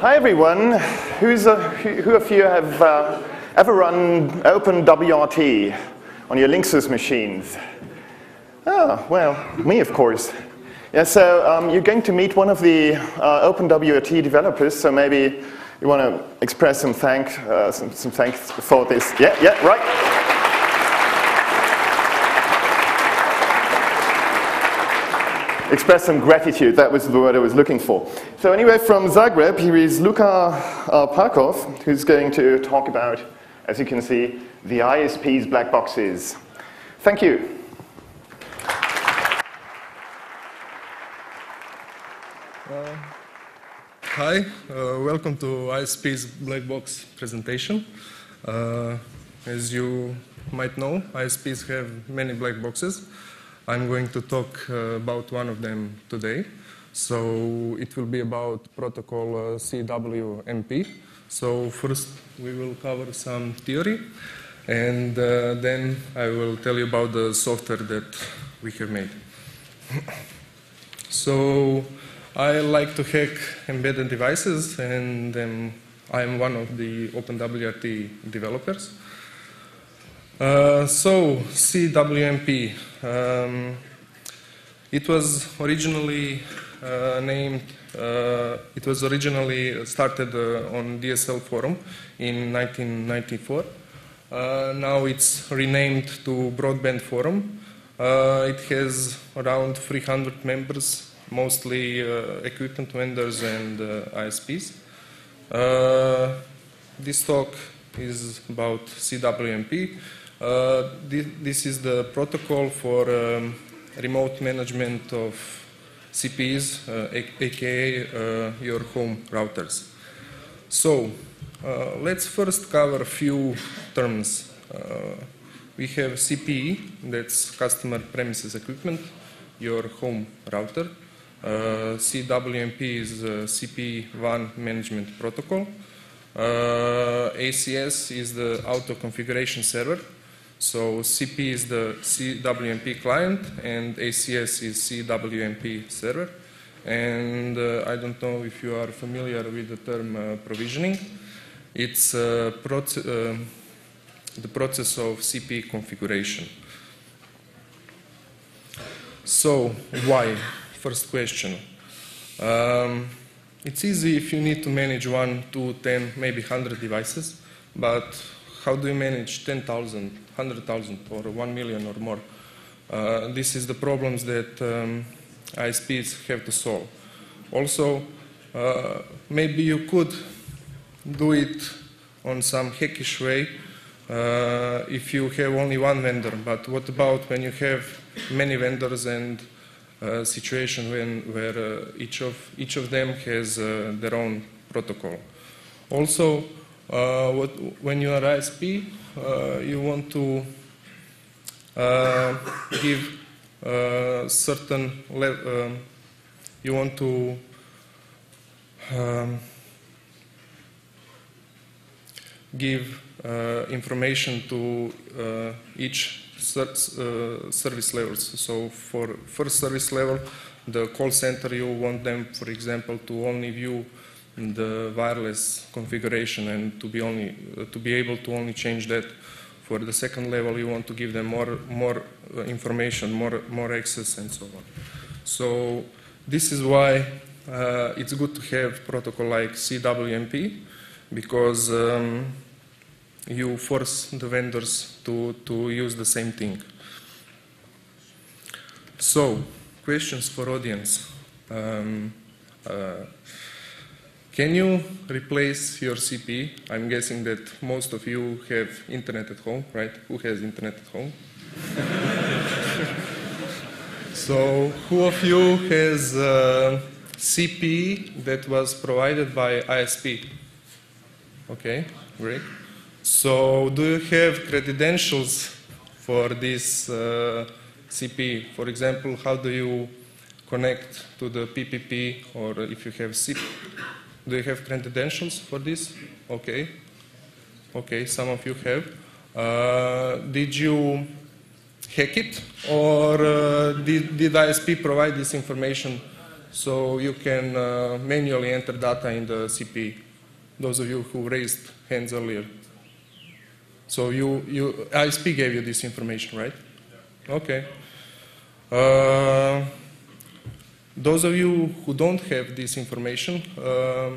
Hi everyone. Who's a, who of you have uh, ever run OpenWRT on your Linksys machines? Oh, well, me of course. Yeah, so um, you're going to meet one of the uh, OpenWRT developers, so maybe you want to express some, thank, uh, some, some thanks for this. Yeah, yeah, right. Express some gratitude. That was the word I was looking for. So anyway, from Zagreb, here is Luka uh, Perkov, who's going to talk about, as you can see, the ISP's black boxes. Thank you. Uh, hi, uh, welcome to ISP's black box presentation. Uh, as you might know, ISPs have many black boxes. I'm going to talk uh, about one of them today. So it will be about protocol uh, CWMP. So first we will cover some theory and uh, then I will tell you about the software that we have made. so I like to hack embedded devices and um, I'm one of the OpenWRT developers. Uh, so CWMP, um, it was originally uh, named, uh, it was originally started uh, on DSL forum in 1994. Uh, now it's renamed to Broadband Forum. it has around 300 members, mostly equipment vendors and ISPs. this talk is about CWMP. Uh, this, this, is the protocol for um, remote management of CPEs, uh, aka uh, your home routers. So uh, let's first cover a few terms. Uh, we have CPE, that's customer premises equipment, your home router. CWMP is CPE WAN management protocol. ACS is the auto configuration server, so CP is the CWMP client and ACS is CWMP server. And uh, I don't know if you are familiar with the term uh, provisioning. It's uh, proce uh, the process of CP configuration. So why? First question. Um, it's easy if you need to manage one, two, ten, maybe 100 devices, but how do you manage 10,000, 100,000 or 1 million or more? Uh, this is the problems that um, ISPs have to solve. Also, uh, maybe you could do it on some hackish way uh, if you have only one vendor, but what about when you have many vendors and uh, situation when, where uh, each, of, each of them has uh, their own protocol? Also, what, when you are ISP, uh, you want to uh, give certain, um, you want to um, give information to each ser service levels. So for first service level, the call center, you want them, for example, to only view the wireless configuration and to be only to be able to only change that for the second level you want to give them more more uh, information more more access and so on so this is why uh, it's good to have protocol like CWMP because um, you force the vendors to, to use the same thing. So, questions for audience. Um, uh, can you replace your CP? I'm guessing that most of you have internet at home, right? Who has internet at home? so, who of you has a CP that was provided by ISP? Okay, great. So, do you have credentials for this uh, CP? For example, how do you connect to the PPP or if you have CP? Do you have credentials for this? Okay. Okay, some of you have. Uh, did you hack it or uh, did, did ISP provide this information so you can uh, manually enter data in the CP. Those of you who raised hands earlier. So you, you ISP gave you this information, right? Okay. Those of you who don't have this information, uh,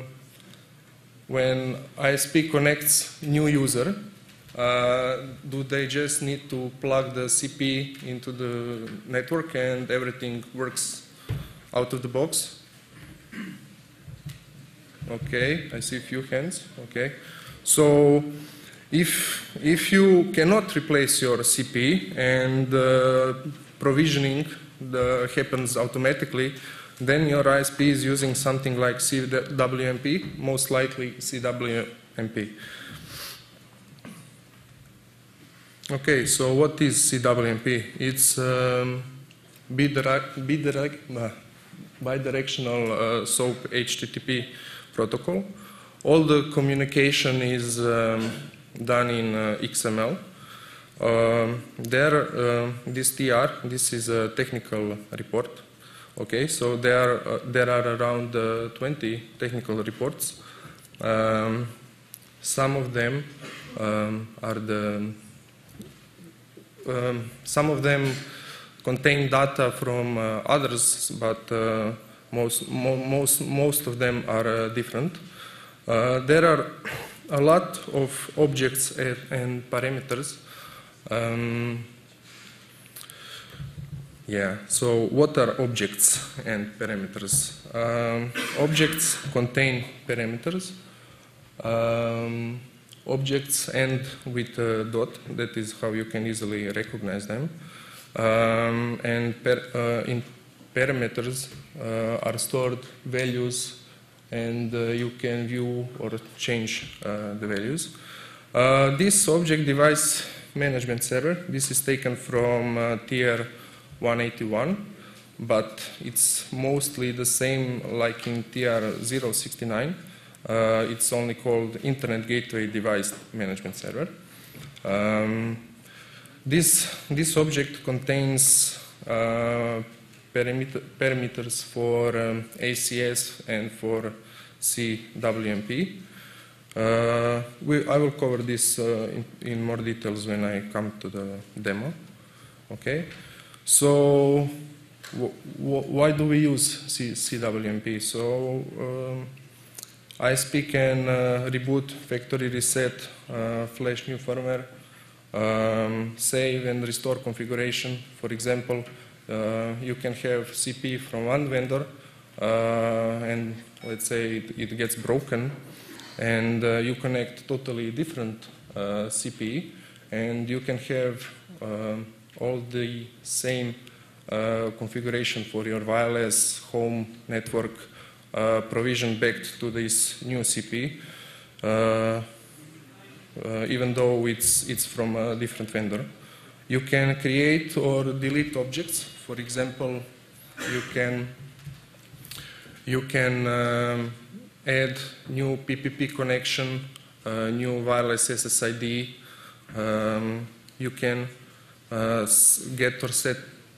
when ISP connects new user, uh, do they just need to plug the CP into the network and everything works out of the box? Okay, I see a few hands. Okay, so if if you cannot replace your CP and uh, provisioning the, happens automatically, then your ISP is using something like CWMP, most likely CWMP. Okay, so what is CWMP? It's um, bidirect, bidirect, bidirectional uh, SOAP HTTP protocol. All the communication is um, done in uh, XML. Um, there, uh, this TR, this is a technical report. Okay, so there, uh, there are around uh, 20 technical reports. Um, some of them um, are the um, some of them contain data from uh, others, but uh, most, mo most, most of them are uh, different. There are a lot of objects and, and parameters. Um, yeah, so what are objects and parameters? Um, objects contain parameters. Um, objects end with a dot, that is how you can easily recognize them. Um, and per, uh, in parameters uh, are stored values and uh, you can view or change uh, the values. Uh, this object device management server, this is taken from uh, TR 181, but it's mostly the same like in TR 069. Uh, it's only called Internet Gateway Device Management Server. Um, this, this object contains uh, parameter, parameters for um, ACS and for CWMP. Uh, we, I will cover this uh, in, in, more details when I come to the demo. Okay, so why do we use C CWMP? So um, ISP can uh, reboot, factory reset, uh, flash new firmware, um, save and restore configuration. For example, uh, you can have CP from one vendor and let's say it, it gets broken and uh, you connect totally different uh, CPE and you can have uh, all the same configuration for your wireless home network provision backed to this new CP, uh, uh, even though it's, it's from a different vendor. You can create or delete objects. For example, you can, you can um, add new PPP connection, uh, new wireless SSID. Um, you can uh, get or set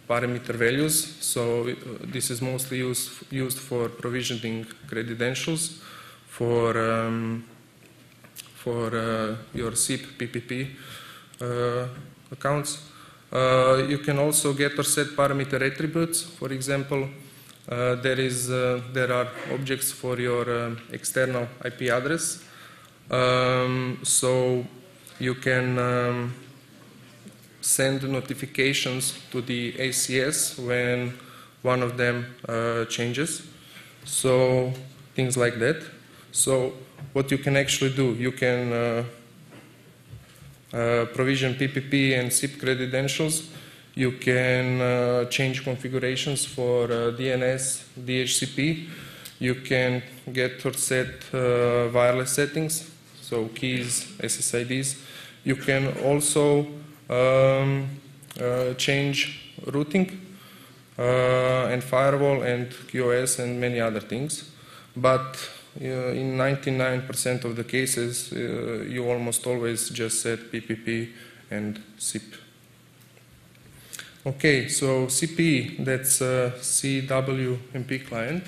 parameter values. So uh, this is mostly used, used for provisioning credentials for, um, for uh, your SIP PPP uh, accounts. Uh, you can also get or set parameter attributes. For example, uh, there, is, uh, there are objects for your external IP address. Um, so you can um, send notifications to the ACS when one of them uh, changes. So things like that. So what you can actually do, you can uh, uh, provision PPP and SIP credentials. You can uh, change configurations for uh, DNS, DHCP. You can get or set uh, wireless settings, so keys, SSIDs. You can also um, uh, change routing uh, and firewall and QoS and many other things. But uh, in 99% of the cases, you almost always just set PPP and SIP. Okay, so CP, that's a CWMP client.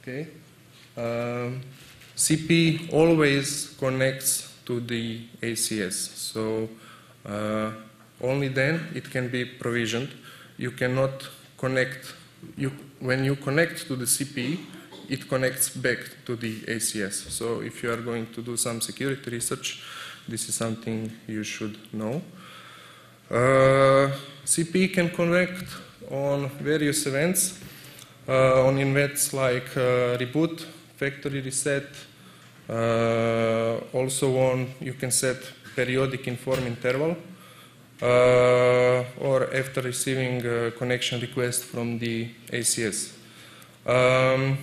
Okay. Um, CP always connects to the ACS. So uh, only then it can be provisioned. You cannot connect, you, when you connect to the CP, it connects back to the ACS. So if you are going to do some security research, this is something you should know. Uh, CP can connect on various events, uh, on events like uh, reboot, factory reset, also on you can set periodic inform interval, uh, or after receiving a connection request from the ACS. Um,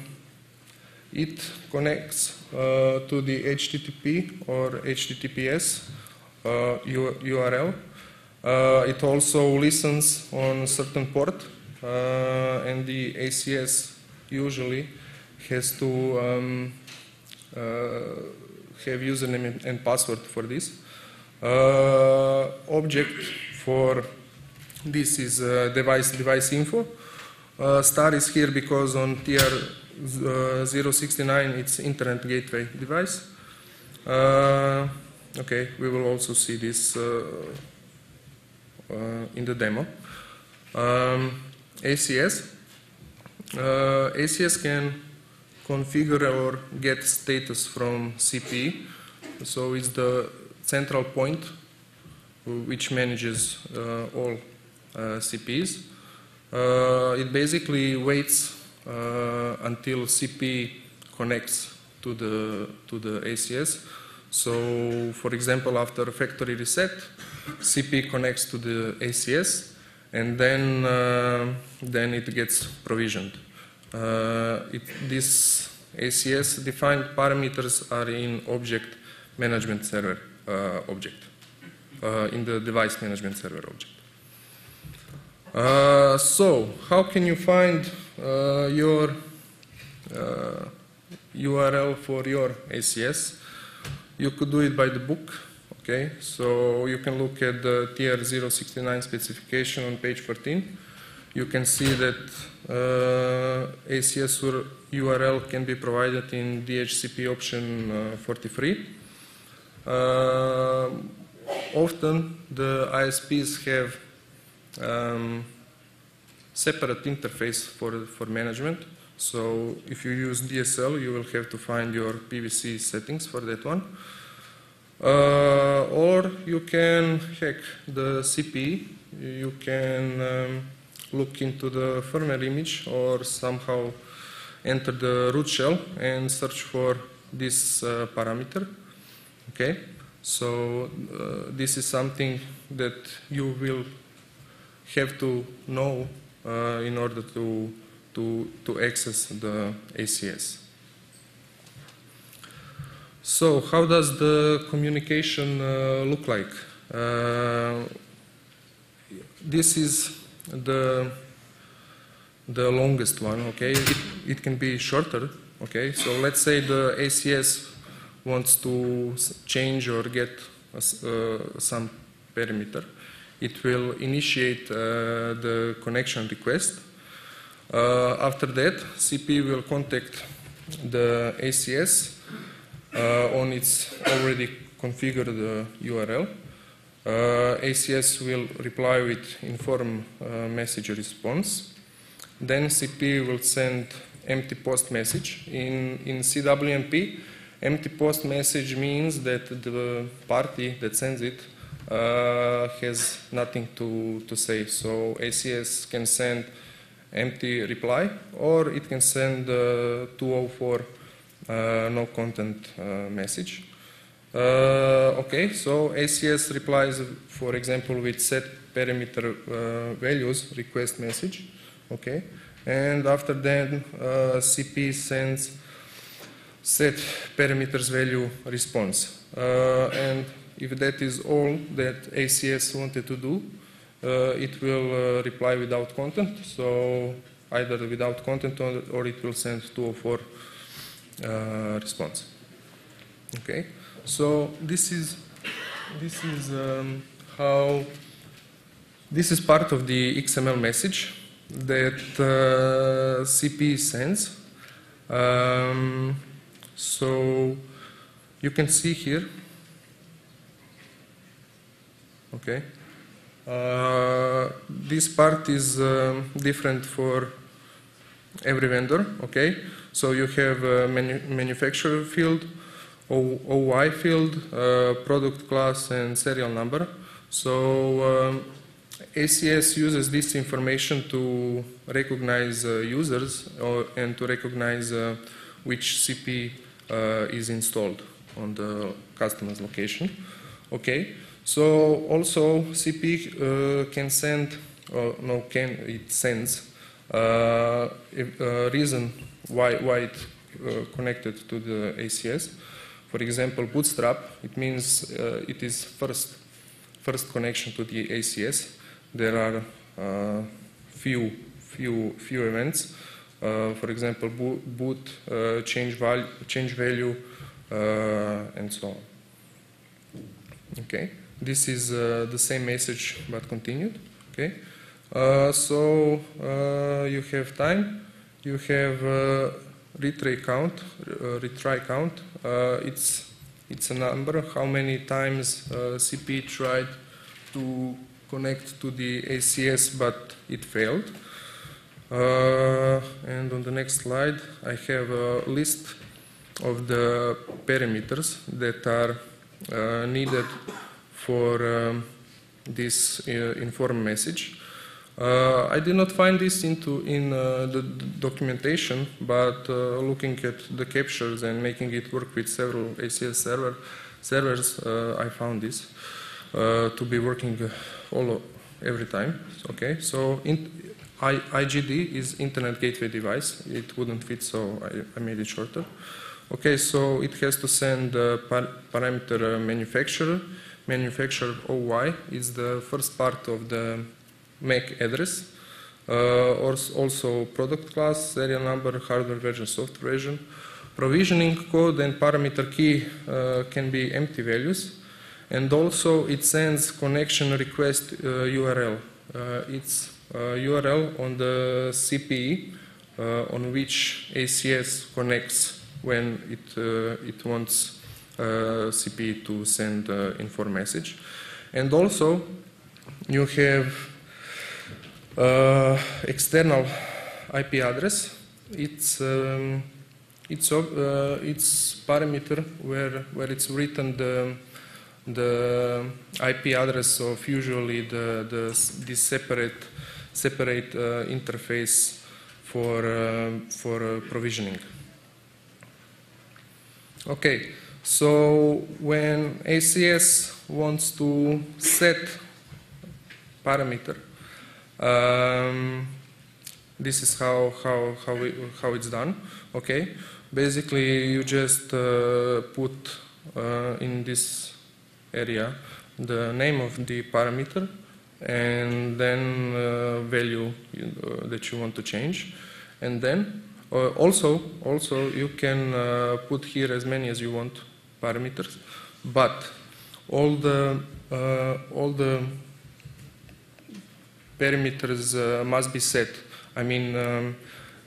it connects uh, to the HTTP or HTTPS uh, URL. Uh, it also listens on certain port, uh, and the ACS usually has to um, uh, have username and password for this. Object for this is device device info. star is here because on TR uh, 069 it's internet gateway device. Uh, okay, we will also see this uh, in the demo. Um, ACS. ACS can configure or get status from CP. So it's the central point which manages uh, all uh, CPs. Uh, it basically waits uh, until CP connects to the, to the ACS. So, for example, after factory reset, CP connects to the ACS, and then, uh, then it gets provisioned. Uh, it, this ACS defined parameters are in object management server uh, object, uh, in the device management server object. Uh, so, how can you find uh, your URL for your ACS? You could do it by the book, okay? So you can look at the TR069 specification on page 14. You can see that uh, ACS URL can be provided in DHCP option uh, 43. Uh, often the ISPs have um, separate interface for, for management. So if you use DSL, you will have to find your PVC settings for that one. Uh, or you can hack the CP. You can um, look into the firmware image or somehow enter the root shell and search for this uh, parameter. Okay, so uh, this is something that you will have to know uh, in order to, to, to access the ACS. So how does the communication uh, look like? Uh, this is the, the longest one, okay? It, it can be shorter, okay? So let's say the ACS wants to change or get uh, some parameter it will initiate uh, the connection request. Uh, after that, CP will contact the ACS uh, on its already configured URL. ACS will reply with inform message response. Then CP will send empty post message. In, in CWMP, empty post message means that the party that sends it uh, has nothing to, to say. So ACS can send empty reply or it can send uh, 204 uh, no content uh, message. Uh, okay, so ACS replies, for example, with set parameter uh, values request message. Okay, and after that, CP sends set parameters value response. and if that is all that ACS wanted to do, uh, it will uh, reply without content, so either without content or, or it will send 204 uh, response. Okay, so this is this is um, how this is part of the XML message that uh, CP sends. Um, so you can see here, okay, uh, this part is um, different for every vendor, okay? So you have a manu manufacturer field, o OUI field, uh, product class, and serial number. So ACS uses this information to recognize uh, users or, and to recognize uh, which CP uh, is installed on the customer's location. Okay, so also CP uh, can send, or no, can it sends uh, a reason why why it uh, connected to the ACS. For example, Bootstrap, it means uh, it is first first connection to the ACS. There are uh, few few few events. Uh, for example, boot, boot uh, change, value, change value, and so on. Okay, this is the same message but continued. Okay, so you have time, you have retry count, uh, retry count. Uh, it's it's a number how many times uh, CP tried to connect to the ACS but it failed. Uh, and on the next slide I have a list of the parameters that are uh, needed for um, this uh, inform message. Uh, I did not find this into in uh, the documentation, but uh, looking at the captures and making it work with several ACS server, servers, uh, I found this uh, to be working all every time. Okay, so I, IGD is Internet Gateway Device. It wouldn't fit, so I, I made it shorter. Okay, so it has to send par parameter manufacturer. Manufacturer OUI is the first part of the MAC address, uh, also product class, serial number, hardware version, software version. Provisioning code and parameter key uh, can be empty values. And also it sends connection request URL. Uh, it's URL on the CPE on which ACS connects when it, it wants uh, CP to send uh, inform message. And also, you have uh, external IP address. It's um, it's uh, it's parameter where where it's written the the IP address of usually the the this separate separate uh, interface for uh, for uh, provisioning. Okay, so when ACS wants to set parameter um, this is how, how, how, how it's done. Okay, basically you just uh, put uh, in this area the name of the parameter and then uh, value uh, that you want to change. And then uh, also, also you can uh, put here as many as you want parameters, but all the, all the parameters uh, must be set. I mean, um,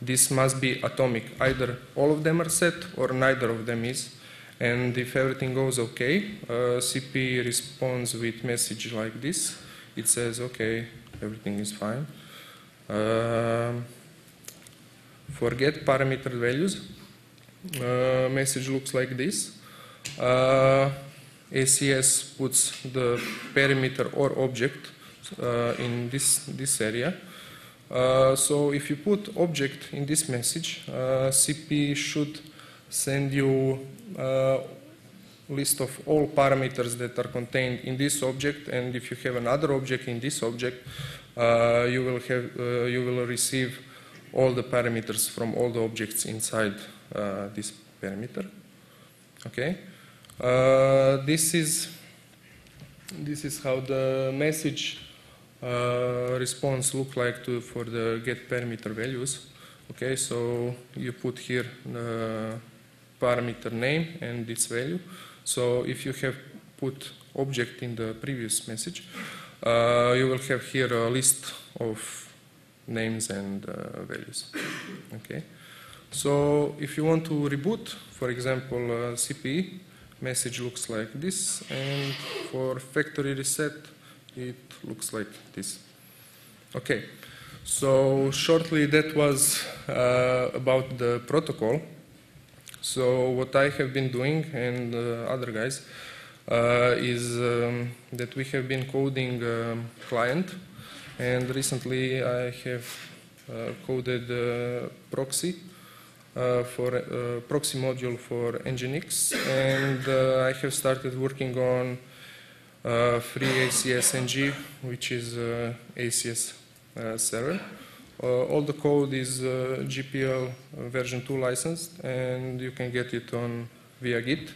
this must be atomic. Either all of them are set or neither of them is. And if everything goes okay, uh, CP responds with message like this. It says, okay, everything is fine. Uh, forget parameter values. Uh, message looks like this. Uh, ACS puts the parameter or object uh, in this, this area. Uh, so if you put object in this message, uh, CP should send you a list of all parameters that are contained in this object and if you have another object in this object, uh, you will have uh, you will receive all the parameters from all the objects inside uh, this parameter. Okay, this is this is how the message uh, response look like to for the get parameter values. Okay, so you put here the parameter name and its value. So if you have put object in the previous message, Uh, you will have here a list of names and uh, values. Okay. So if you want to reboot, for example, uh, CPE, message looks like this, and for factory reset, it looks like this. Okay. So shortly, that was uh, about the protocol. So what I have been doing and uh, other guys uh, is um, that we have been coding um, client, and recently I have uh, coded uh, proxy for uh, proxy module for Nginx, and uh, I have started working on uh, free ACS NG, which is uh, ACS uh, server. Uh, all the code is uh, GPL version 2 licensed, and you can get it on via Git.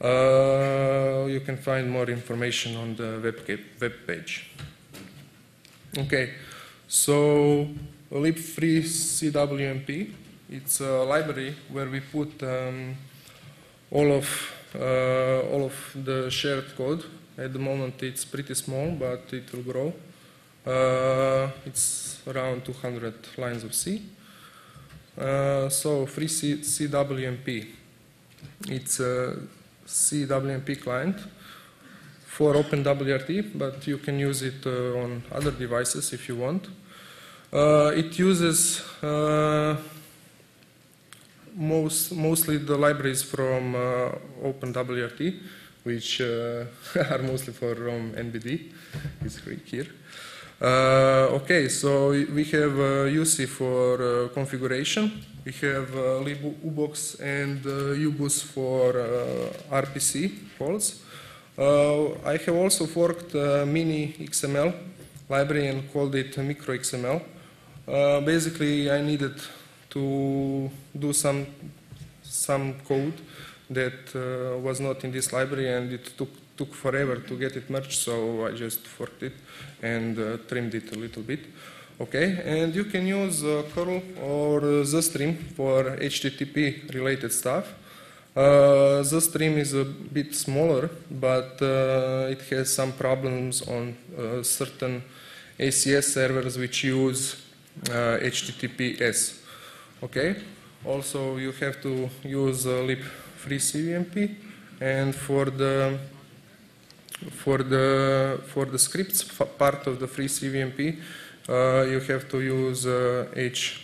Uh, you can find more information on the web, web page. Okay, so libfree CWMP, it's a library where we put um, all of uh, all of the shared code. At the moment, it's pretty small, but it will grow. Uh, it's around 200 lines of C. Uh, so free C CWMP, it's a CWMP client for OpenWRT, but you can use it uh, on other devices if you want. Uh, it uses uh, most, mostly the libraries from uh, OpenWRT, which uh, are mostly for ROM NBD. It's here. Uh, okay, so we have uh, UC for uh, configuration. We have uh, libubox and ubus for RPC calls. I have also forked mini XML library and called it micro XML. Basically, I needed to do some some code that uh, was not in this library, and it took took forever to get it merged. So I just forked it and uh, trimmed it a little bit. Okay, and you can use uh, curl or uh, ZStream for HTTP related stuff. Uh, ZStream is a bit smaller, but uh, it has some problems on uh, certain ACS servers which use uh, HTTPS. Okay. Also, you have to use uh, libfree CWMP, and for the for the for the scripts part of the free CWMP, uh, you have to use uh, H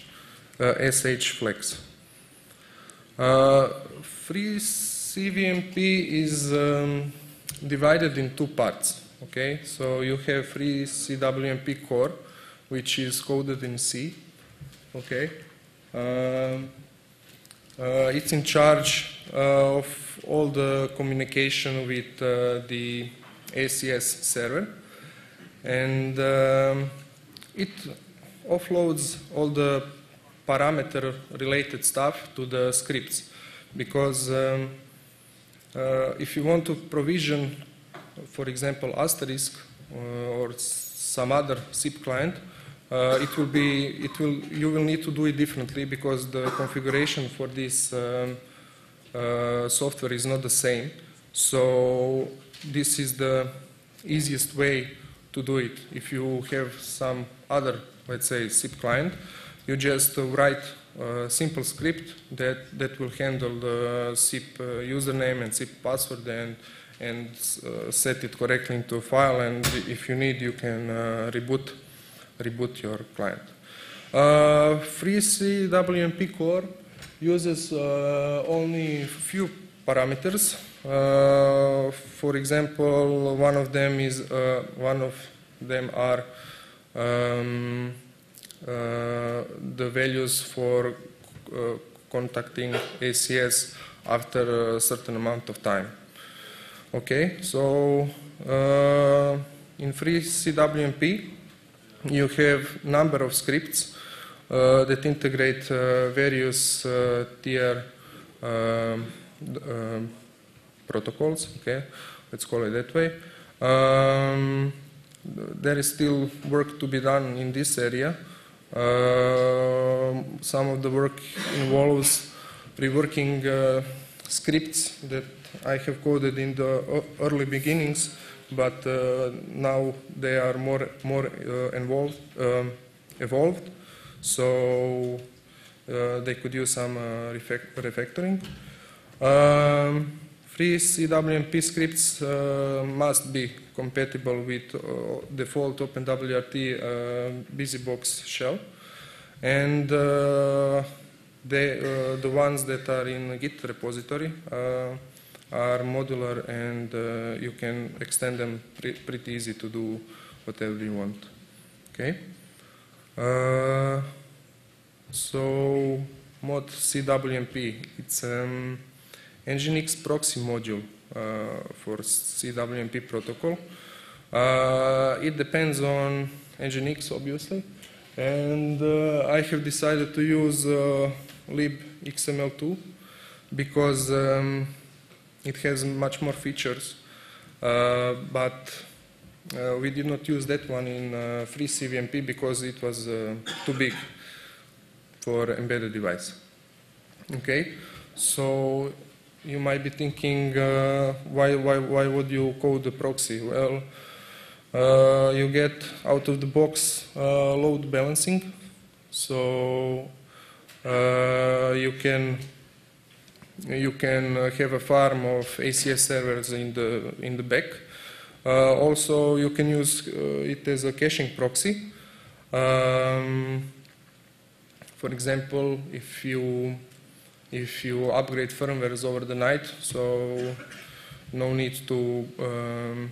uh, shflags. Uh, free CWMP is um, divided in two parts. Okay, so you have free CWMP core, which is coded in C. Okay, it's in charge uh, of all the communication with uh, the ACS server, and um, it offloads all the parameter-related stuff to the scripts, because um, uh, if you want to provision, for example, asterisk uh, or some other SIP client, uh, it will be it will you will need to do it differently because the configuration for this um, uh, software is not the same. So this is the easiest way to do it. If you have some other, let's say, SIP client, you just uh, write a simple script that, that will handle the SIP uh, username and SIP password and, and uh, set it correctly into a file. And if you need, you can uh, reboot, reboot your client. Uh, free CWMP core uses uh, only few parameters. Uh, for example, one of them is uh, one of them are um, uh, the values for uh, contacting ACS after a certain amount of time. Okay, so uh, in free CWMP, you have number of scripts uh, that integrate uh, various uh, tier um, um, protocols. Okay, let's call it that way. Um, there is still work to be done in this area. Um some of the work involves reworking uh, scripts that I have coded in the e- early beginnings but uh, now they are more more uh, involved, um, evolved, so uh, they could use some refactoring. Um, free CWMP scripts must be compatible with default OpenWRT BusyBox shell, and they, uh, the ones that are in Git repository uh, are modular and uh, you can extend them pre- pretty easy to do whatever you want. Okay. Uh, so mod CWMP, it's um, Nginx proxy module uh, for CWMP protocol. Uh, it depends on Nginx, obviously, and uh, I have decided to use uh, libxml2 because um, it has much more features, uh, but uh, we did not use that one in uh, free CWMP because it was too big for embedded device. Okay, so you might be thinking, uh, why, why, why would you code the proxy? Well, uh, you get out of the box uh, load balancing, so you can you can uh, have a farm of ACS servers in the in the back. Uh, also, you can use uh, it as a caching proxy. Um, for example, if you if you upgrade firmwares over the night, so no need to um,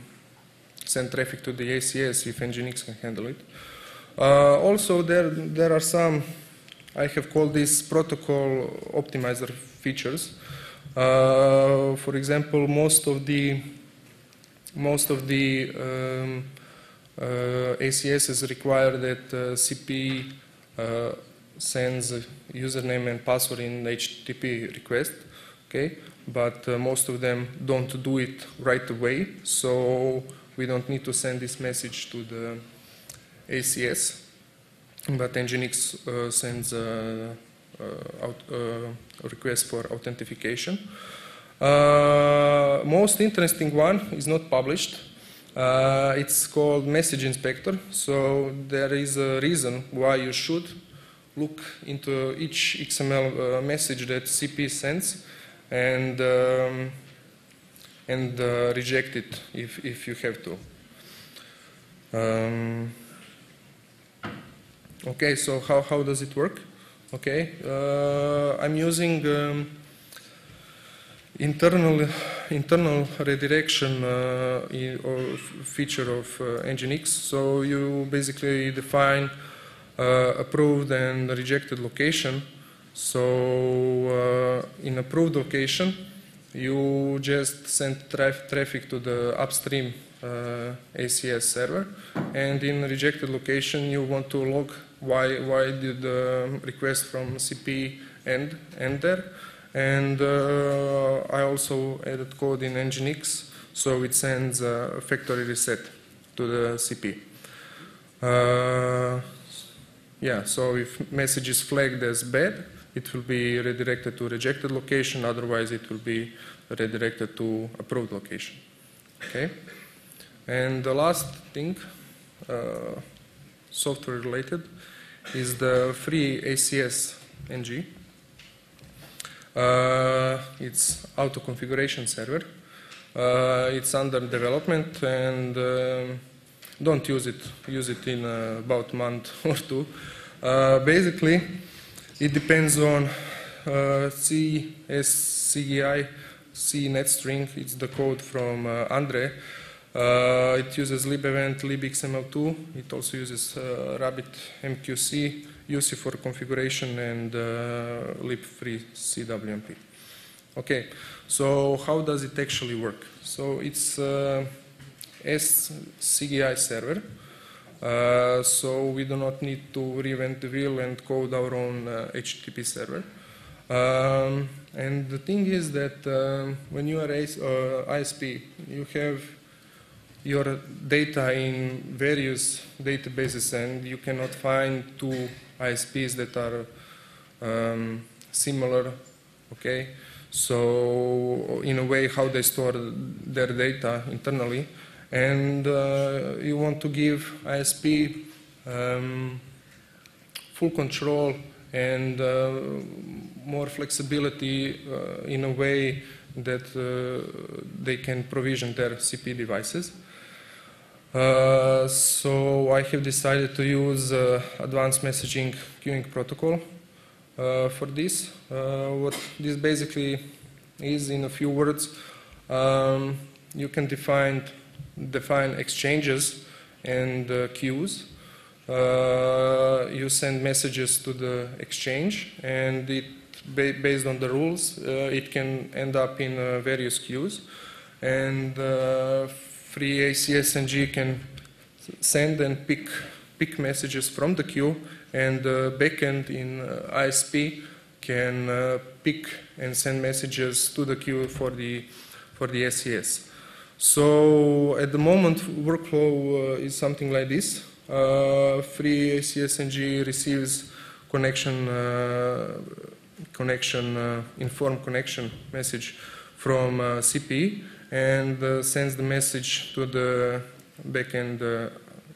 send traffic to the ACS if Nginx can handle it. Uh, also, there there are some I have called this protocol optimizer features. Uh, for example, most of the most of the um, uh, ACSs require that uh, CP uh, sends username and password in HTTP request, okay? But uh, most of them don't do it right away, so we don't need to send this message to the ACS. But Nginx uh, sends out, uh, request for authentication. Uh, most interesting one is not published. Uh, it's called Message Inspector. So there is a reason why you should look into each XML uh, message that CP sends and um, and uh, reject it if if you have to. Um, okay, so how how does it work? Okay, uh, I'm using. Um, internal internal redirection uh, feature of uh, Nginx. So you basically define uh, approved and rejected location. So uh, in approved location, you just send traf- traffic to the upstream uh, ACS server, and in rejected location, you want to log why why did the request from CP end end there and uh, I also added code in Nginx, so it sends a factory reset to the CP. Uh, yeah, so if message is flagged as bad, it will be redirected to rejected location, otherwise it will be redirected to approved location. Okay? And the last thing, uh, software related, is the free ACS NG. Uh, it's auto configuration server. Uh, it's under development and um, don't use it. Use it in uh, about a month or two. Uh, basically, it depends on uh, CSCGI, CNetString. It's the code from uh, Andre. Uh, it uses libevent, libxml2. It also uses uh, Rabbit MQC, UC for configuration, and uh, libfree CWMP. Okay, so how does it actually work? So it's uh, SCGI server. Uh, so we do not need to reinvent the wheel and code our own uh, HTTP server. Um, and the thing is that um, when you are uh, ISP, you have your data in various databases and you cannot find two ISPs that are um, similar, okay? So in a way, how they store their data internally. and uh, you want to give ISP um, full control and uh, more flexibility uh, in a way that uh, they can provision their CP devices. Uh, so I have decided to use uh, advanced messaging queuing protocol uh, for this. Uh, what this basically is in a few words, um, you can define, define exchanges and uh, queues. Uh, you send messages to the exchange and it ba based on the rules, it can end up in various queues. And FreeACSNG can send and pick, pick messages from the queue, and the backend in uh, ISP can uh, pick and send messages to the queue for the, for the SES. So at the moment, workflow uh, is something like this. Uh, FreeACSNG receives connection, uh, connection, uh, informed connection message from uh, CP and uh, sends the message to the backend uh,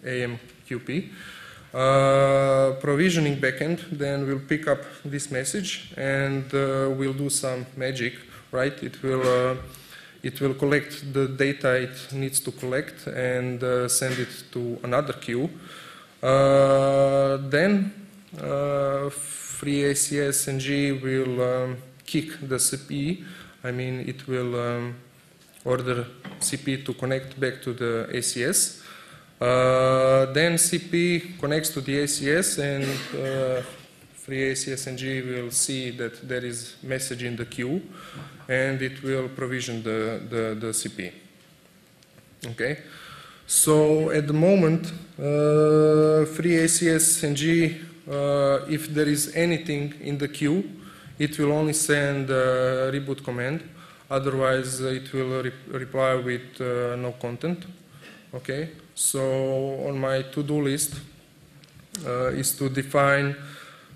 AMQP. Uh, provisioning backend then will pick up this message and uh, will do some magic, right? It will uh, it will collect the data it needs to collect and uh, send it to another queue. Then FreeACSNG will um, kick the CP. I mean, it will um, order CP to connect back to the ACS. Uh, then CP connects to the ACS and uh, FreeACSNG will see that there is message in the queue and it will provision the, the, the CP. Okay? So at the moment, uh, FreeACSNG, uh, if there is anything in the queue, it will only send a reboot command Otherwise, it will re reply with uh, no content. Okay, so on my to-do list uh, is to define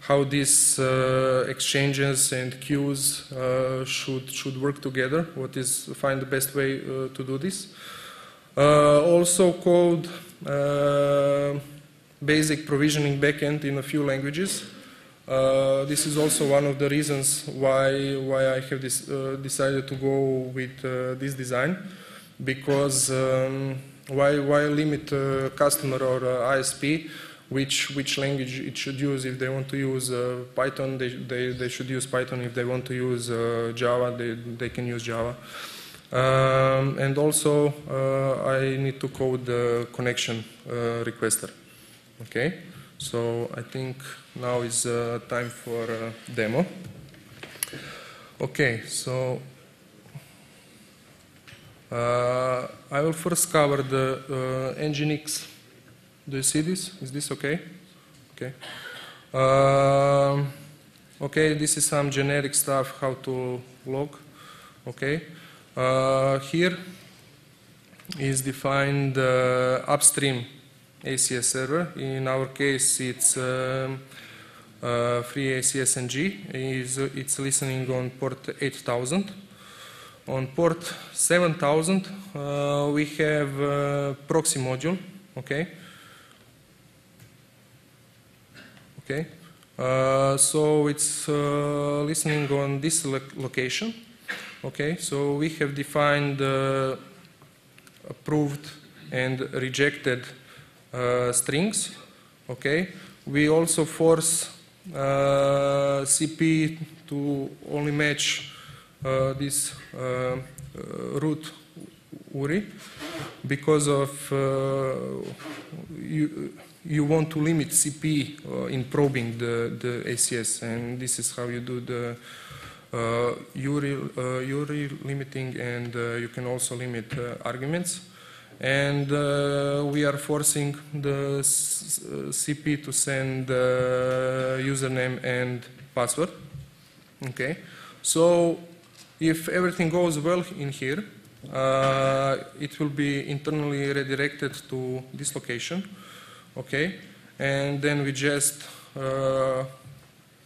how these uh, exchanges and queues uh, should should work together. What is find the best way uh, to do this? Uh, also, code basic provisioning backend in a few languages. Uh, this is also one of the reasons why, why I have this, uh, decided to go with uh, this design. Because um, why, why limit a customer or ISP which, which language it should use if they want to use uh, Python they, they, they should use Python. If they want to use uh, Java they, they can use Java. Um, and also I need to code the connection requester. Okay so I think now is uh, time for uh, demo. Okay, so uh, I will first cover the uh, Nginx. Do you see this? Is this okay? Okay. Um, okay, this is some generic stuff how to log. Okay. Uh, here is defined uh, upstream ACS server. In our case, it's um, uh, FreeACSNG. Is it's listening on port 8000. On port 7000, uh, we have uh, proxy module. Okay. Okay. Uh, so it's uh, listening on this lo location. Okay. So we have defined uh, approved and rejected strings. Okay, we also force uh, CP to only match uh, this root URI because of you, you want to limit CP uh, in probing the, the ACS, and this is how you do the uh, URI, uh, URI limiting, and you can also limit arguments and uh, we are forcing the CP to send the username and password. Okay, so if everything goes well in here, uh, it will be internally redirected to this location. Okay, and then we just uh,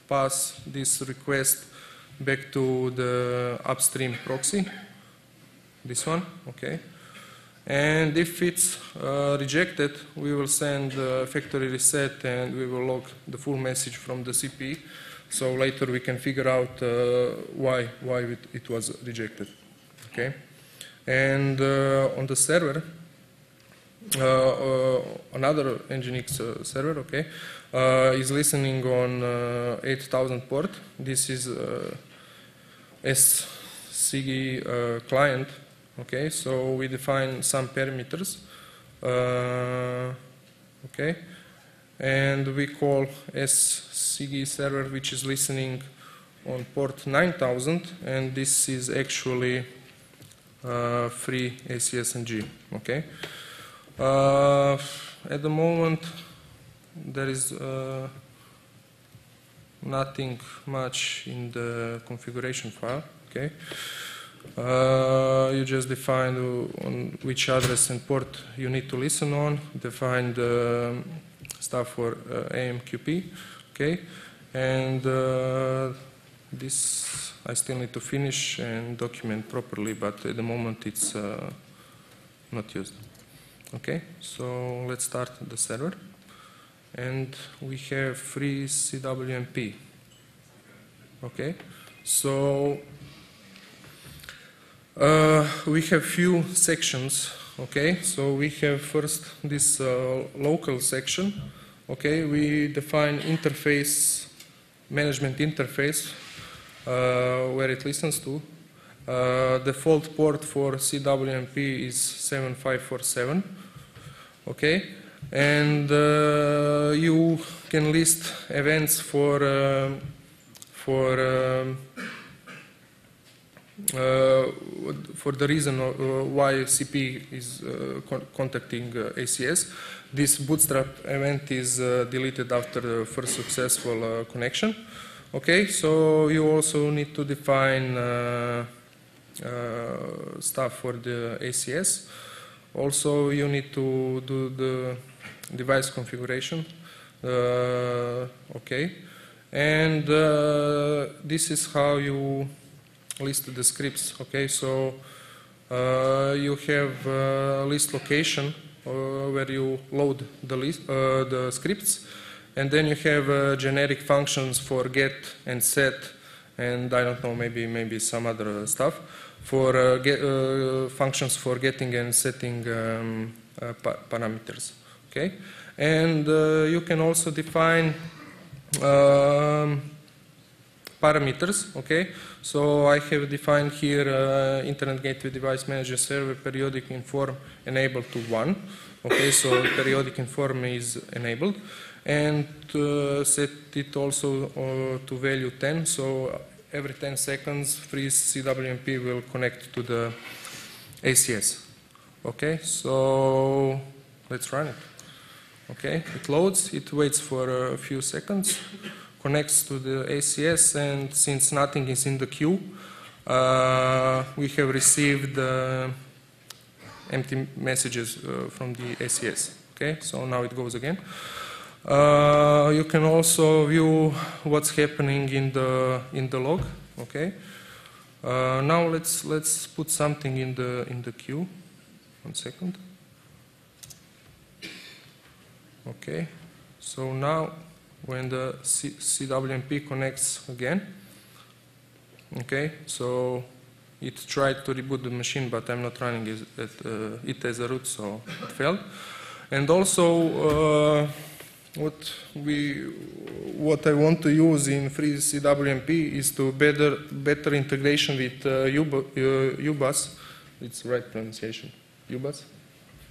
pass this request back to the upstream proxy. This one, okay And if it's uh, rejected, we will send uh, factory reset and we will log the full message from the CP. So later we can figure out uh, why, why it, it was rejected. Okay? And uh, on the server, uh, another Nginx server, okay, is listening on uh, 8000 port. This is uh, client, okay, so we define some parameters, uh, okay, and we call SCGI server which is listening on port 9000 and this is actually uh, free ACSNG, okay. Uh, at the moment, there is uh, nothing much in the configuration file. Okay, uh, you just define on which address and port you need to listen on. Define the stuff for uh, AMQP. Okay, and uh, this I still need to finish and document properly, but at the moment it's uh, not used. Okay, so let's start the server and we have free CWMP. Okay, so uh, we have few sections. Okay, so we have first this uh, local section. Okay, we define interface management interface uh, where it listens to. Uh, default port for CWMP is 7547. Okay, and uh, you can list events for uh, for um, for the reason uh, why CP is uh, con contacting uh, ACS. This bootstrap event is uh, deleted after the first successful uh, connection. Okay, so you also need to define uh, uh, stuff for the ACS. Also, you need to do the device configuration. Uh, okay, and uh, this is how you list the scripts. Okay, so uh, you have uh, list location uh, where you load the list, the scripts, and then you have generic functions for get and set, and I don't know, maybe maybe some other stuff for get, functions for getting and setting um, pa parameters. Okay, and you can also define um, parameters. Okay, so I have defined here uh, Internet Gateway Device Manager Server periodic inform enabled to one. Okay, so periodic inform is enabled, and uh, set it also uh, to value 10. So every 10 seconds, free CWMP will connect to the ACS. Okay, so let's run it. Okay, it loads, it waits for a few seconds, connects to the ACS, and since nothing is in the queue, uh, we have received uh, empty messages uh, from the ACS. Okay, so now it goes again. Uh, you can also view what's happening in the in the log. Okay. Uh, now let's let's put something in the in the queue. One second. Okay. So now when the C CWMP connects again, okay, so it tried to reboot the machine, but I'm not running it, uh, it as a root, so it failed. And also, uh, what we, what I want to use in free CWMP is to better, better integration with uh, UB, uh, UBus. It's right pronunciation. UBus.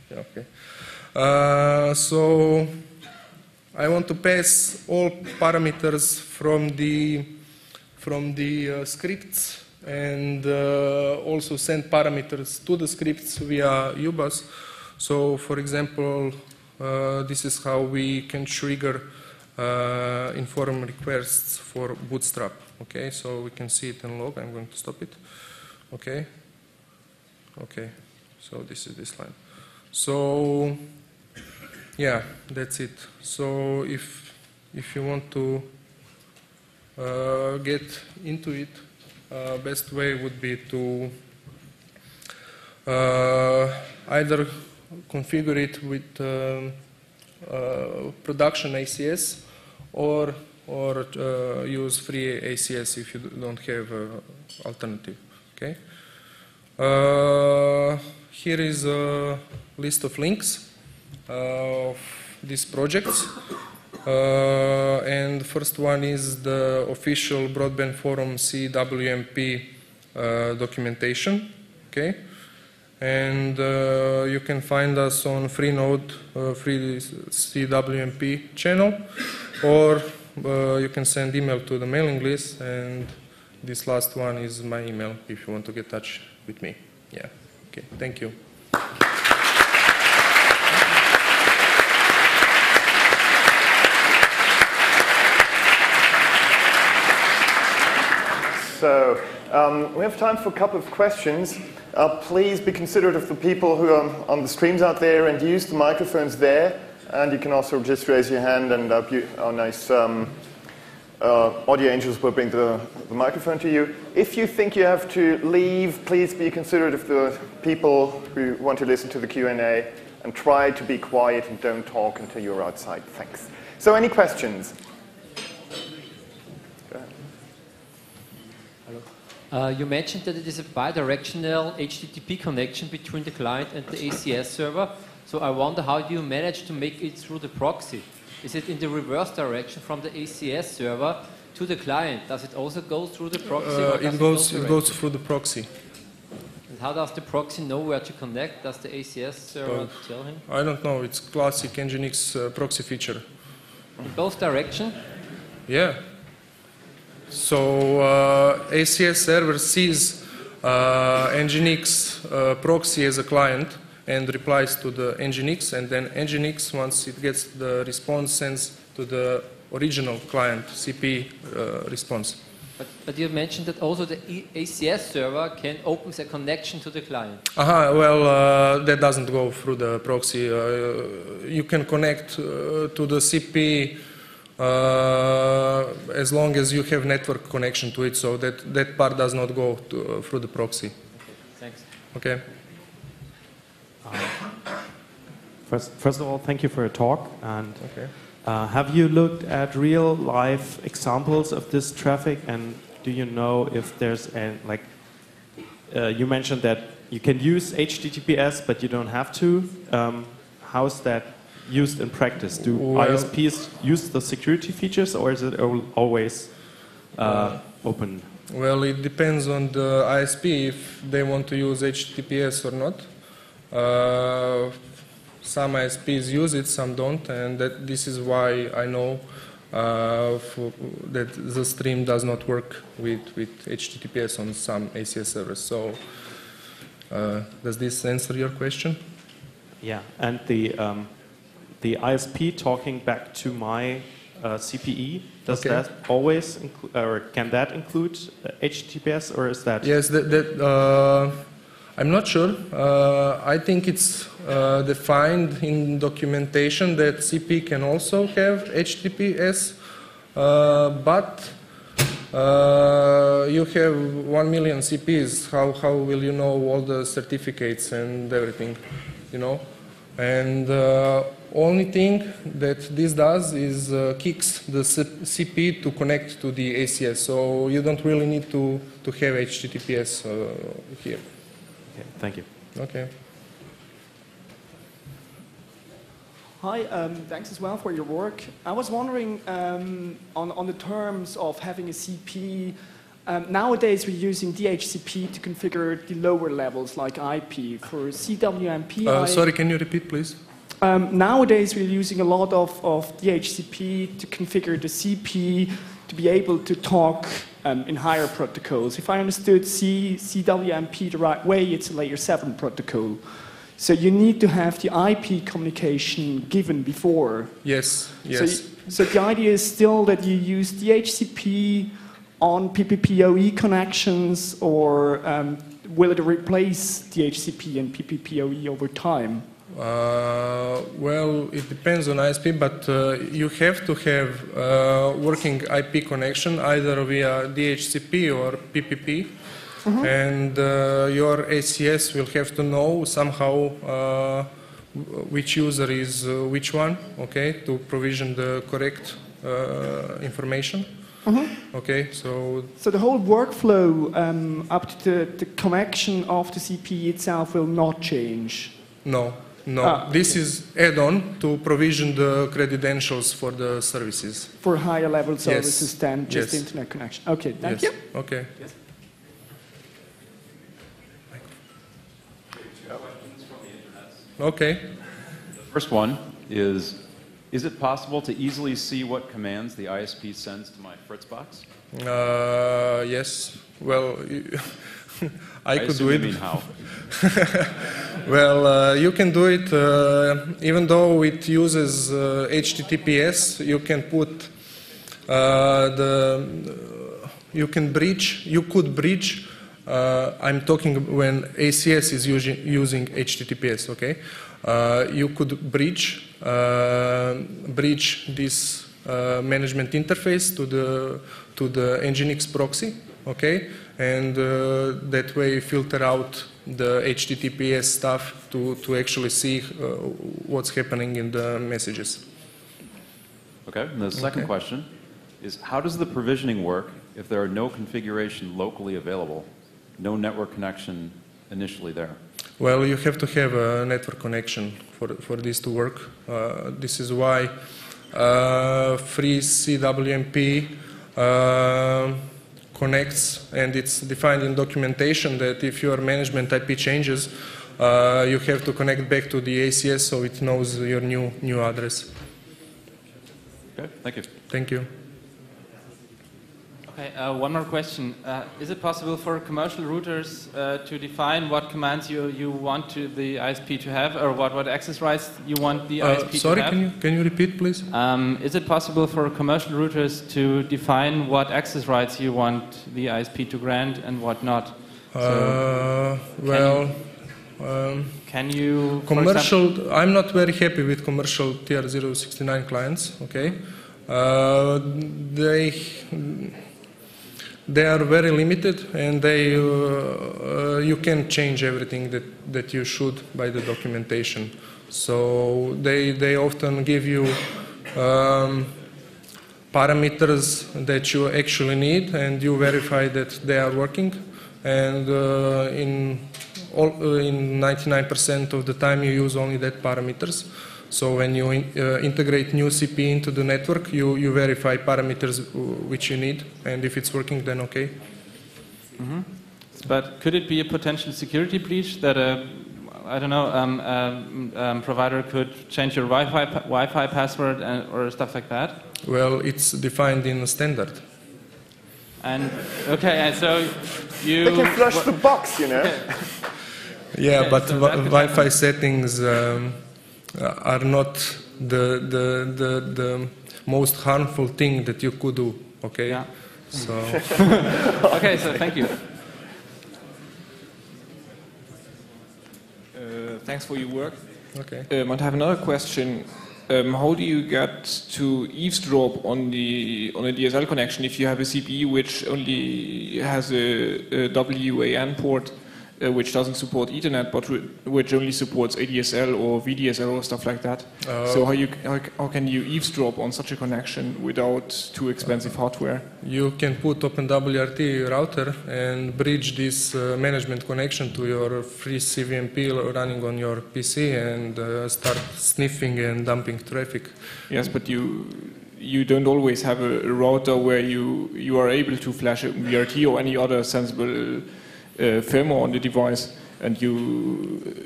Yeah, okay. Uh, so I want to pass all parameters from the from the uh, scripts and uh, also send parameters to the scripts via UBus. So, for example, uh, this is how we can trigger uh, inform requests for Bootstrap. Okay, so we can see it in log. I'm going to stop it. Okay. Okay. So this is this line. So yeah, that's it. So if if you want to uh, get into it, uh, best way would be to uh, either configure it with um, uh, production ACS or or uh, use free ACS if you don't have uh, alternative. Okay. Here is a list of links of these projects. Uh, and the first one is the official Broadband Forum CWMP uh, documentation. Okay. And uh, you can find us on Freenode, uh, free CWMP channel, or you can send email to the mailing list. And this last one is my email if you want to get touch with me. Yeah. Okay. Thank you. So um, we have time for a couple of questions. Uh, please be considerate of the people who are on the streams out there and use the microphones there. And you can also just raise your hand and uh, you, our nice um, uh, audio angels will bring the, the, microphone to you. If you think you have to leave, please be considerate of the people who want to listen to the Q&A and try to be quiet and don't talk until you're outside. Thanks. So any questions? Uh, you mentioned that it is a bidirectional HTTP connection between the client and the ACS server. So I wonder how do you manage to make it through the proxy? Is it in the reverse direction from the ACS server to the client? Does it also go through the proxy? Uh, it, goes, it, goes through the proxy. And how does the proxy know where to connect? Does the ACS server uh, tell him? I don't know. It's classic Nginx uh, proxy feature. In both direction? Yeah. So uh, ACS server sees uh, Nginx uh, proxy as a client and replies to the Nginx, and then Nginx, once it gets the response, sends to the original client CP uh, response. But, but, you mentioned that also the ACS server can open a connection to the client. Aha, well, uh, that doesn't go through the proxy. Uh, you can connect to the CP uh, as long as you have network connection to it, so that, that part does not go to, uh, through the proxy. Okay, thanks. Okay. Uh, first, first of all, thank you for your talk. And okay. uh, have you looked at real life examples of this traffic? And do you know if there's a like? Uh, you mentioned that you can use HTTPS, but you don't have to. Um, how's that used in practice? Do well, ISPs use the security features, or is it always uh, open? Well, it depends on the ISP if they want to use HTTPS or not. Uh, some ISPs use it, some don't, and that this is why I know uh, that the stream does not work with, with HTTPS on some ACS servers. So, uh, does this answer your question? Yeah, and the um, the ISP talking back to my uh, CPE, does okay. that always include, or can that include uh, HTTPS, or is that? Yes, that, that uh, I'm not sure. Uh, I think it's uh, defined in documentation that CP can also have HTTPS, uh, but you have one million CPs. How, how will you know all the certificates and everything, you know? And only thing that this does is uh, kicks the CP to connect to the ACS. So you don't really need to, to have HTTPS uh, here. Okay, thank you. Okay. Hi, um, thanks as well for your work. I was wondering um, on, on the terms of having a CP. Um, nowadays, we're using DHCP to configure the lower levels like IP. For CWMP, uh, sorry, can you repeat, please? Um, nowadays, we're using a lot of, of DHCP to configure the CP to be able to talk um, in higher protocols. If I understood C, CWMP the right way, it's a layer 7 protocol. So you need to have the IP communication given before. Yes, yes. So, so the idea is still that you use DHCP on PPPoE connections, or um, will it replace DHCP and PPPoE over time? Uh, well, it depends on ISP, but uh, you have to have uh, working IP connection either via DHCP or PPP. and uh, your ACS will have to know somehow uh, which user is uh, which one, okay, to provision the correct uh, information. Okay, so So the whole workflow um, up to the, the connection of the CPE itself will not change. no, no. Ah, this is add-on to provision the credentials for the services. for higher level services than just Yes. internet connection. Okay, thank yes. you. Okay. Yes. Okay. First one is, is it possible to easily see what commands the ISP sends to my Fritzbox? Uh, yes. Well, I, could do it. how? Well, uh, you can do it uh, even though it uses uh, HTTPS. You can put uh, the you can bridge. You could bridge. Uh, I'm talking when ACS is using, using HTTPS. Okay, uh, you could bridge uh, bridge this uh, management interface to the to the Nginx proxy. Okay, and uh, that way filter out the HTTPS stuff to, to actually see uh, what's happening in the messages. Okay, and the second Okay. question is, how does the provisioning work if there are no configuration locally available, no network connection initially there? Well, you have to have a network connection for, for this to work. Uh, this is why uh, free CWMP uh, connects, and it's defined in documentation that if your management IP changes, uh, you have to connect back to the ACS so it knows your new, new address. Okay, thank you. Thank you. Okay, uh, one more question. Uh, is it possible for commercial routers uh, to define what commands you, you want to the ISP to have, or what, what access rights you want the Uh, ISP sorry, to have? Sorry, can you, can you repeat, please? Um, is it possible for commercial routers to define what access rights you want the ISP to grant and what not? Uh, well, um, Can you, commercial. I'm not very happy with commercial TR069 clients. Okay, uh, they they are very limited, and they uh, uh, you can change everything that that you should by the documentation. So they they often give you. Um, parameters that you actually need and you verify that they are working and uh, in all, uh, in 99% of the time you use only that parameters so when you in, uh, integrate new CP into the network you, you verify parameters uh, which you need and if it's working then okay some- But could it be a potential security breach that a, I don't know, um, um, um, provider could change your Wi-Fi, pa- Wi-Fi password and, or stuff like that? well it's defined in a standard And okay, and so you. They can flush the box, you know. yeah Okay, but so Wi-Fi settings um, are not the, the, the, the most harmful thing that you could do okay Yeah. so Okay, so thank you. Uh, thanks for your work. okay Um, I have another question. Um, how do you get to eavesdrop on the on a DSL connection if you have a CPE which only has a, a WAN port, uh, which doesn't support Ethernet, but which only supports ADSL or VDSL or stuff like that? so how you how, how can you eavesdrop on such a connection without too expensive hardware? You can put OpenWRT router and bridge this uh, management connection to your free CWMP running on your PC and uh, start sniffing and dumping traffic. Yes, but you you don't always have a, router where you you are able to flash a VRT or any other sensible uh, firmware on the device, and you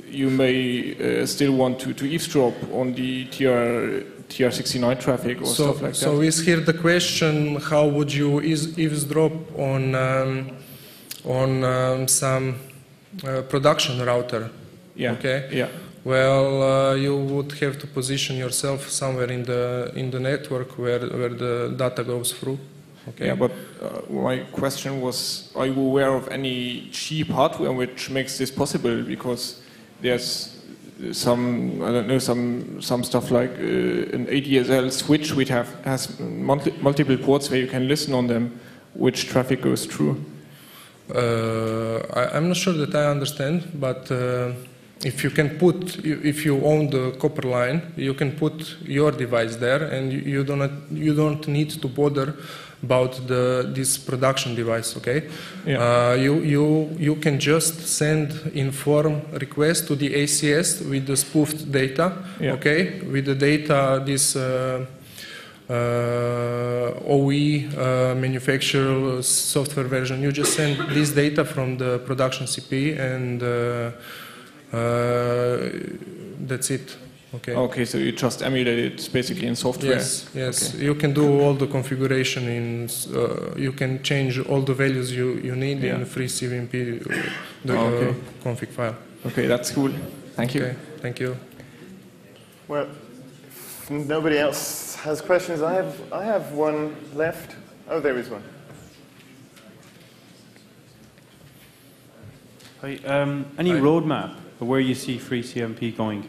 you may uh, still want to, to eavesdrop on the TR TR69 traffic or So, stuff like so that. is here the question: How would you eavesdrop on um, on um, some uh, production router? Yeah. Okay. Yeah. Well, uh, you would have to position yourself somewhere in the in the network where where the data goes through. Okay. Yeah, but uh, my question was, are you aware of any cheap hardware which makes this possible? Because there's some, I don't know, some some stuff like uh, an ADSL switch which have has multi- multiple ports where you can listen on them, which traffic goes through. Uh, I, I'm not sure that I understand, but uh, if you can put, if you own the copper line, you can put your device there, and you, you don't you don't need to bother about the this production device. Okay, Yeah. uh, you you you can just send inform request to the ACS with the spoofed data. Yeah. Okay, with the data this. Uh, uh, OE uh, manufacturer software version. You just send this data from the production CP and uh, uh, that's it. Okay. Okay, so you just emulate it basically in software. Yes, yes. You can do all the configuration in. Uh, you can change all the values you, you need Yeah. in free CWMP, uh, the Oh, okay. uh, config file. Okay, that's cool. Thank you. Okay, thank you. Well, if nobody else has questions, I have, I have one left. Oh, there is one. Hi, um, any Hi. roadmap for where you see free CMP going?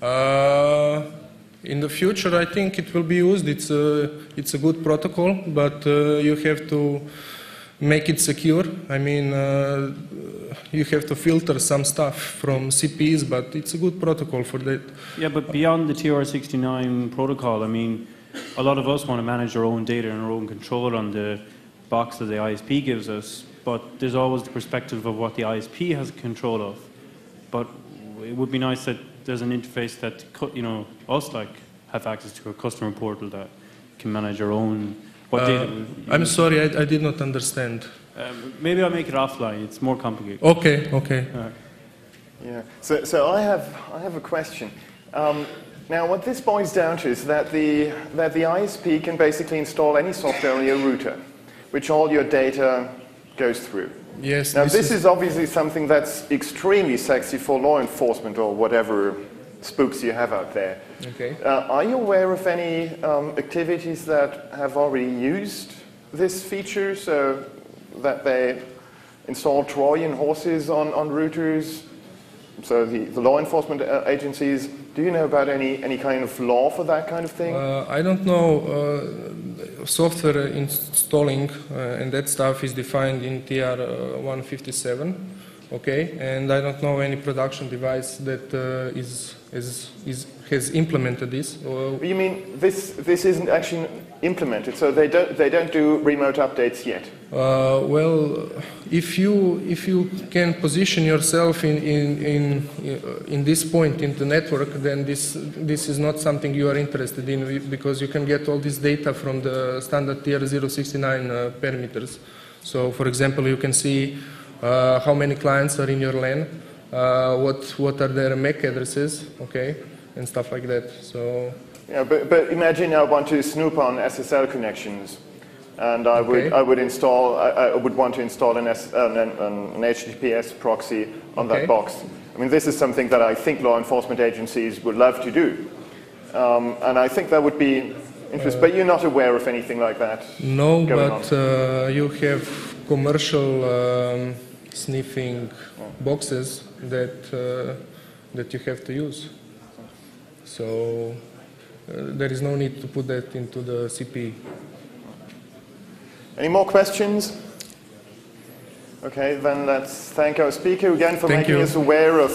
Uh, in the future, I think it will be used. It's a, it's a good protocol, but uh, you have to make it secure. I mean, uh, you have to filter some stuff from CPs, but it's a good protocol for that. Yeah, but beyond the TR69 protocol, I mean, a lot of us want to manage our own data and our own control on the box that the ISP gives us, but there's always the perspective of what the ISP has control of. But it would be nice that there's an interface that, cu- you know, us like have access to a customer portal that can manage our own what Uh, data. we- I'm sorry, I, I did not understand. Um, maybe I'll make it offline. It's more complicated. Okay, okay. Yeah. So, so I have, I have a question. Um, now, what this boils down to is that the, that the ISP can basically install any software on your router, which all your data goes through. Yes. Now, this, is, obviously something that's extremely sexy for law enforcement or whatever spooks you have out there. Okay. Uh, are you aware of any um, activities that have already used this feature so that they install Trojan horses on, on routers? So the, the law enforcement uh, agencies, do you know about any, any kind of law for that kind of thing? Uh, I don't know. Uh, software installing uh, and that stuff is defined in TR uh, 157. Okay, and I don't know any production device that uh, is, is, is has implemented this. You mean this, this isn't actually implemented, so they don't, they don't do remote updates yet? Uh, well, if you if you can position yourself in in in, uh, in this point in the network, then this this is not something you are interested in because you can get all this data from the standard TR 069 uh, parameters. So, for example, you can see uh, how many clients are in your LAN, uh, what what are their MAC addresses, okay, and stuff like that. So. Yeah, but, but imagine I want to snoop on SSL connections, and I would Okay. I would install I, I would want to install an, S, an, an, HTTPS proxy on Okay. that box. I mean, this is something that I think law enforcement agencies would love to do, um, and I think that would be interesting. but you're not aware of anything like that. No, but uh, you have commercial um, sniffing boxes that uh, that you have to use. So uh, there is no need to put that into the CP. Any more questions? Okay, then let's thank our speaker again for Thank making you. us aware of